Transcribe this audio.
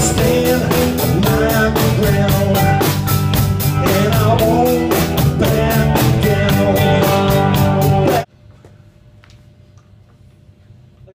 stay